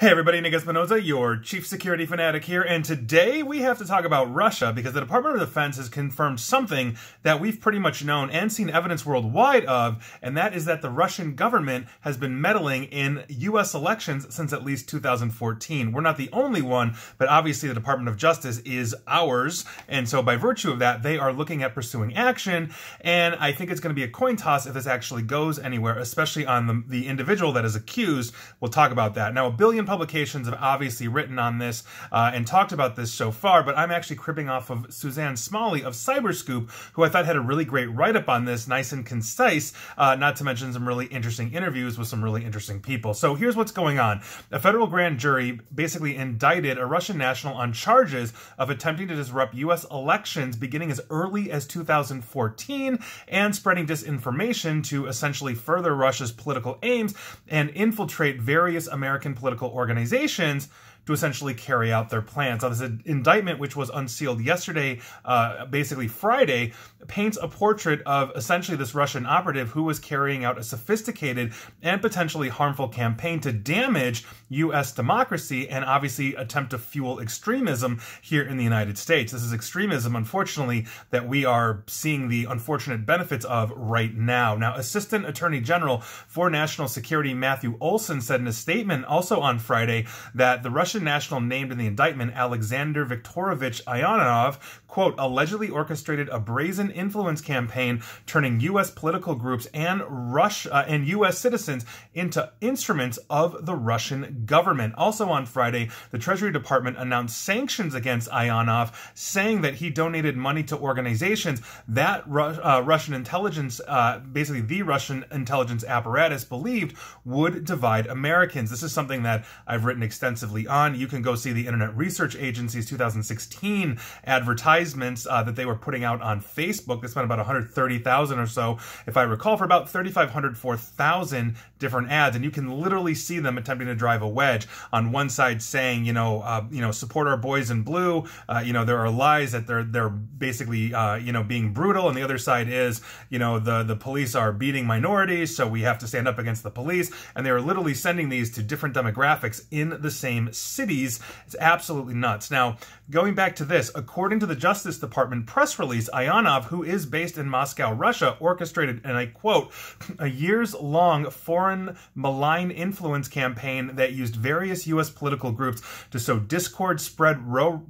Hey everybody, Nick Espinosa, your chief security fanatic here, and today we have to talk about Russia because the Department of Defense has confirmed something that we've pretty much known and seen evidence worldwide of, and that is that the Russian government has been meddling in U.S. elections since at least 2014. We're not the only one, but obviously the Department of Justice is ours, and so by virtue of that, they are looking at pursuing action, and I think it's going to be a coin toss if this actually goes anywhere, especially on the, the individual that is accused. We'll talk about that. Now, a billion publications have obviously written on this uh, and talked about this so far, but I'm actually cribbing off of Suzanne Smalley of Cyberscoop, who I thought had a really great write-up on this, nice and concise, uh, not to mention some really interesting interviews with some really interesting people. So here's what's going on. A federal grand jury basically indicted a Russian national on charges of attempting to disrupt U.S. elections beginning as early as 2014 and spreading disinformation to essentially further Russia's political aims and infiltrate various American political organizations to essentially carry out their plans. Now, this indictment, which was unsealed yesterday, uh, basically Friday, paints a portrait of essentially this Russian operative who was carrying out a sophisticated and potentially harmful campaign to damage U.S. democracy and obviously attempt to fuel extremism here in the United States. This is extremism, unfortunately, that we are seeing the unfortunate benefits of right now. Now, Assistant Attorney General for National Security Matthew Olsen said in a statement also on Friday that the Russian Russian national named in the indictment, Alexander Viktorovich Ionov, quote, allegedly orchestrated a brazen influence campaign turning U.S. political groups and Russia uh, and U.S. citizens into instruments of the Russian government. Also on Friday, the Treasury Department announced sanctions against Ionov, saying that he donated money to organizations that Ru uh, Russian intelligence, uh, basically the Russian intelligence apparatus, believed would divide Americans. This is something that I've written extensively on on, you can go see the Internet Research Agency's 2016 advertisements uh, that they were putting out on Facebook. They spent about 130,000 or so, if I recall, for about 3,500, 4,000 different ads, and you can literally see them attempting to drive a wedge. On one side, saying, you know, uh, you know, support our boys in blue. Uh, you know, there are lies that they're they're basically, uh, you know, being brutal, and the other side is, you know, the the police are beating minorities, so we have to stand up against the police. And they are literally sending these to different demographics in the same cities. It's absolutely nuts. Now, going back to this, according to the Justice Department press release, Ionov, who is based in Moscow, Russia, orchestrated, and I quote, a years long foreign malign influence campaign that used various U.S. political groups to sow discord, spread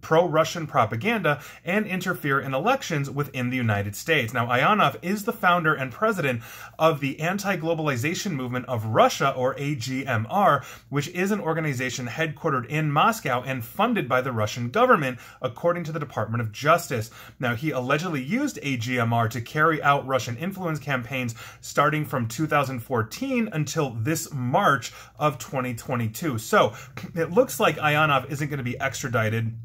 pro Russian propaganda, and interfere in elections within the United States. Now, Ionov is the founder and president of the Anti Globalization Movement of Russia, or AGMR, which is an organization headquartered in Moscow and funded by the Russian government, according to the Department of Justice. Now, he allegedly used AGMR to carry out Russian influence campaigns starting from 2014 until this March of 2022. So it looks like Ionov isn't going to be extradited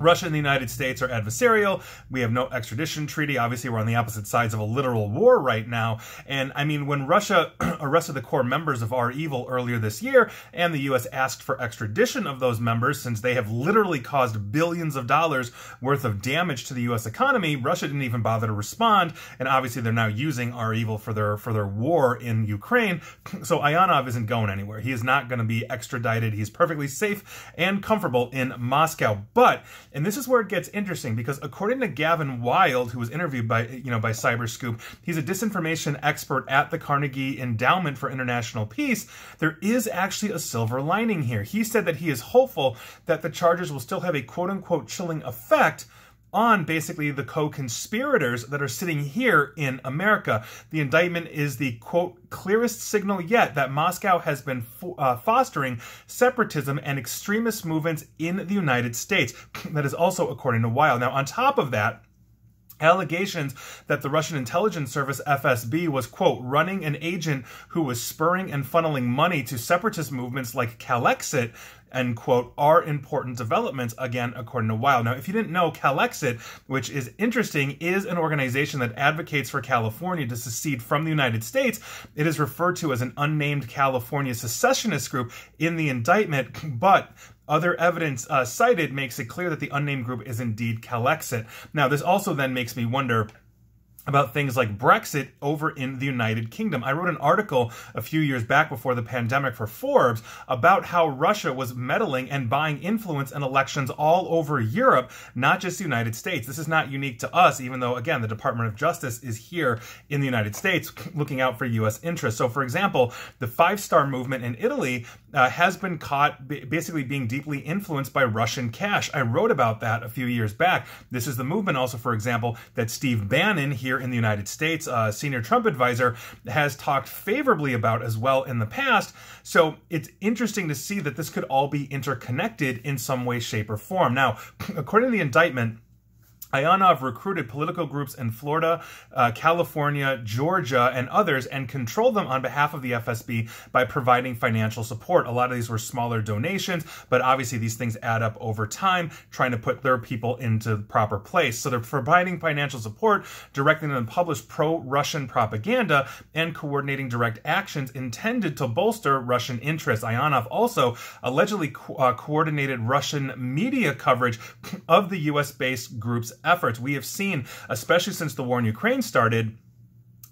Russia and the United States are adversarial. We have no extradition treaty. Obviously, we're on the opposite sides of a literal war right now. And I mean, when Russia arrested the core members of REvil earlier this year, and the U.S. asked for extradition of those members since they have literally caused billions of dollars worth of damage to the U.S. economy, Russia didn't even bother to respond. And obviously, they're now using REvil for their for their war in Ukraine. So Ionov isn't going anywhere. He is not going to be extradited. He's perfectly safe and comfortable in Moscow. But and this is where it gets interesting because according to Gavin Wilde, who was interviewed by you know by Cyberscoop, he's a disinformation expert at the Carnegie Endowment for International Peace. There is actually a silver lining here. He said that he is hopeful that the charges will still have a quote unquote chilling effect on basically the co-conspirators that are sitting here in America. The indictment is the quote clearest signal yet that Moscow has been fo uh, fostering separatism and extremist movements in the United States. that is also according to Wilde. Now, on top of that, allegations that the Russian intelligence service FSB was, quote, running an agent who was spurring and funneling money to separatist movements like Calexit end quote, are important developments, again, according to Wilde. Now, if you didn't know, Calexit, which is interesting, is an organization that advocates for California to secede from the United States. It is referred to as an unnamed California secessionist group in the indictment, but other evidence uh, cited makes it clear that the unnamed group is indeed Calexit. Now, this also then makes me wonder about things like Brexit over in the United Kingdom. I wrote an article a few years back before the pandemic for Forbes about how Russia was meddling and buying influence in elections all over Europe, not just the United States. This is not unique to us, even though, again, the Department of Justice is here in the United States looking out for U.S. interests. So, for example, the Five Star Movement in Italy uh, has been caught basically being deeply influenced by Russian cash. I wrote about that a few years back. This is the movement also, for example, that Steve Bannon here in the United States, uh, senior Trump advisor, has talked favorably about as well in the past. So it's interesting to see that this could all be interconnected in some way, shape, or form. Now, according to the indictment, Ionov recruited political groups in Florida, uh, California, Georgia, and others and controlled them on behalf of the FSB by providing financial support. A lot of these were smaller donations, but obviously these things add up over time, trying to put their people into the proper place. So they're providing financial support, directing them to publish pro-Russian propaganda, and coordinating direct actions intended to bolster Russian interests. Ionov also allegedly co uh, coordinated Russian media coverage of the U.S.-based groups efforts. We have seen, especially since the war in Ukraine started,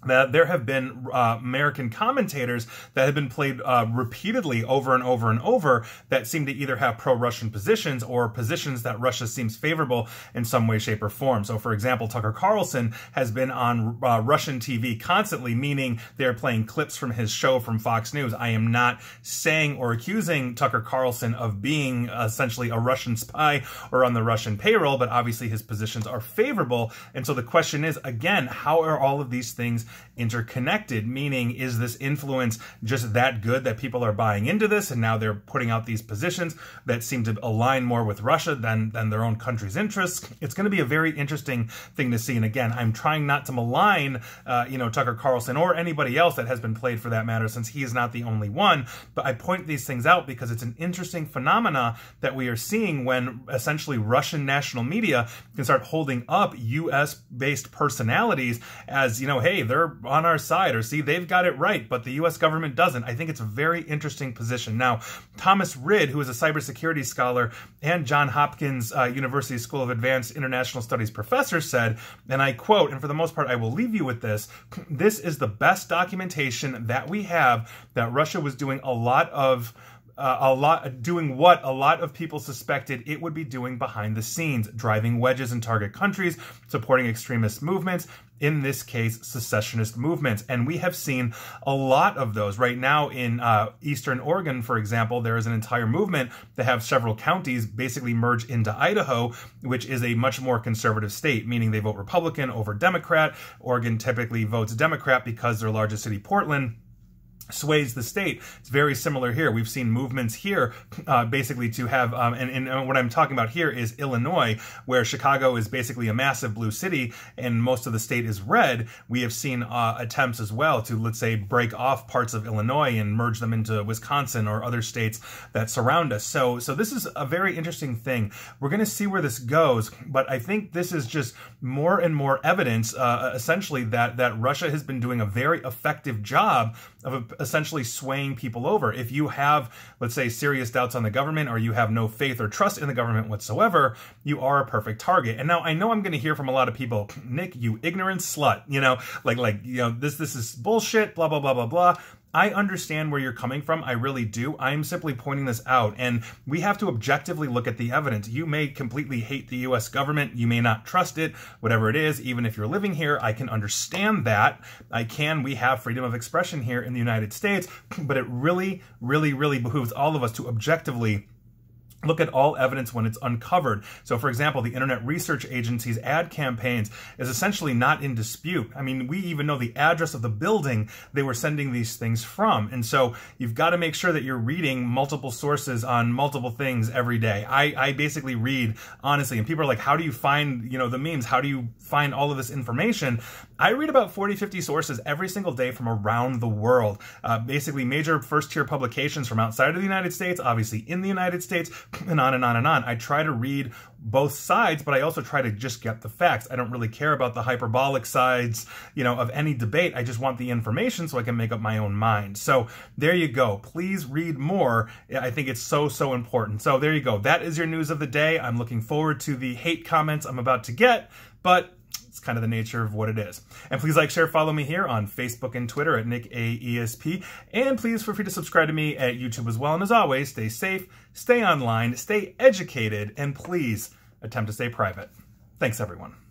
that there have been uh, American commentators that have been played uh, repeatedly over and over and over that seem to either have pro-Russian positions or positions that Russia seems favorable in some way, shape, or form. So, for example, Tucker Carlson has been on uh, Russian TV constantly, meaning they're playing clips from his show from Fox News. I am not saying or accusing Tucker Carlson of being essentially a Russian spy or on the Russian payroll, but obviously his positions are favorable. And so the question is, again, how are all of these things interconnected, meaning is this influence just that good that people are buying into this and now they're putting out these positions that seem to align more with Russia than, than their own country's interests? It's going to be a very interesting thing to see. And again, I'm trying not to malign, uh, you know, Tucker Carlson or anybody else that has been played for that matter, since he is not the only one. But I point these things out because it's an interesting phenomena that we are seeing when essentially Russian national media can start holding up U.S. based personalities as, you know, hey, they're they're on our side or see they've got it right, but the US government doesn't. I think it's a very interesting position. Now, Thomas Rid, who is a cybersecurity scholar and John Hopkins uh, University School of Advanced International Studies professor said, and I quote, and for the most part I will leave you with this, this is the best documentation that we have that Russia was doing a lot of uh, a lot doing what a lot of people suspected it would be doing behind the scenes, driving wedges in target countries, supporting extremist movements, in this case, secessionist movements. And we have seen a lot of those. Right now in uh, Eastern Oregon, for example, there is an entire movement to have several counties basically merge into Idaho, which is a much more conservative state, meaning they vote Republican over Democrat. Oregon typically votes Democrat because their largest city, Portland, sways the state. It's very similar here. We've seen movements here uh, basically to have, um, and, and, what I'm talking about here is Illinois, where Chicago is basically a massive blue city and most of the state is red. We have seen uh, attempts as well to, let's say, break off parts of Illinois and merge them into Wisconsin or other states that surround us. So, so this is a very interesting thing. We're going to see where this goes, but I think this is just more and more evidence, uh, essentially, that, that Russia has been doing a very effective job of essentially swaying people over. If you have, let's say, serious doubts on the government or you have no faith or trust in the government whatsoever, you are a perfect target. And now I know I'm going to hear from a lot of people, Nick, you ignorant slut, you know, like, like, you know, this, this is bullshit, blah, blah, blah, blah, blah. I understand where you're coming from. I really do. I'm simply pointing this out. And we have to objectively look at the evidence. You may completely hate the US government. You may not trust it, whatever it is. Even if you're living here, I can understand that. I can. We have freedom of expression here in the United States. But it really, really, really behooves all of us to objectively Look at all evidence when it's uncovered. So, for example, the Internet Research Agency's ad campaigns is essentially not in dispute. I mean, we even know the address of the building they were sending these things from. And so you've got to make sure that you're reading multiple sources on multiple things every day. I, I basically read, honestly, and people are like, how do you find, you know, the memes? How do you find all of this information? I read about 40, 50 sources every single day from around the world. Uh, basically, major first tier publications from outside of the United States, obviously in the United States, and on and on and on. I try to read both sides, but I also try to just get the facts. I don't really care about the hyperbolic sides, you know, of any debate. I just want the information so I can make up my own mind. So there you go. Please read more. I think it's so, so important. So there you go. That is your news of the day. I'm looking forward to the hate comments I'm about to get, but it's kind of the nature of what it is. And please like, share, follow me here on Facebook and Twitter at Nick AESP. And please feel free to subscribe to me at YouTube as well. And as always, stay safe, stay online, stay educated, and please attempt to stay private. Thanks, everyone.